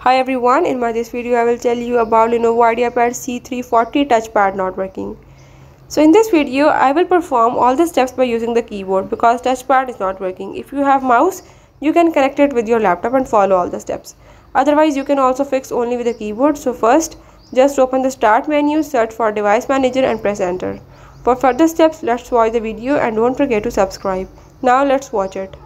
Hi everyone, in my this video I will tell you about Lenovo IdeaPad C340 touchpad not working. So in this video I will perform all the steps by using the keyboard because touchpad is not working. If you have mouse, you can connect it with your laptop and follow all the steps. Otherwise you can also fix only with the keyboard. So first, just open the start menu, search for device manager and press enter. For further steps, let's watch the video and don't forget to subscribe. Now let's watch it.